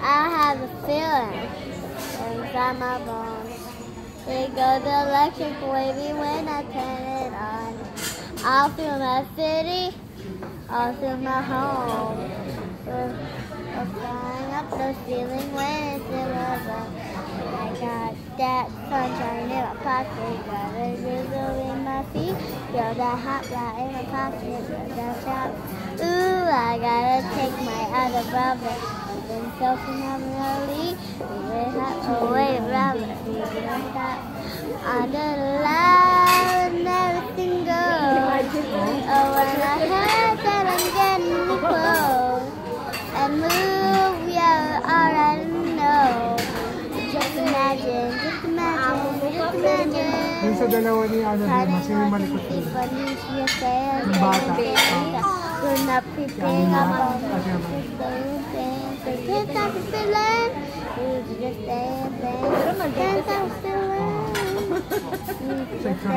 have a feeling inside my bones. It goes electric wavy when I turn it on. All through my city, all through my home. We're flying up the ceiling when it's still above. I got that sunshine in my pocket, got a drizzle in my feet, feel that hot fly in my pocket, feel that. Ooh, I gotta take my other brother, I've been so phenomenally, we hot away, brother, we don't. Under the light, never single. Oh, when I heard that I'm getting close and move, yeah, already know. Just imagine, just imagine, just imagine. Yung sa dalawa ni ano, ba? Sino yung malikot ko? Yung bata. You're not preparing Yung about Kasi naman. just saying, so can't stop the feeling. You just saying, can't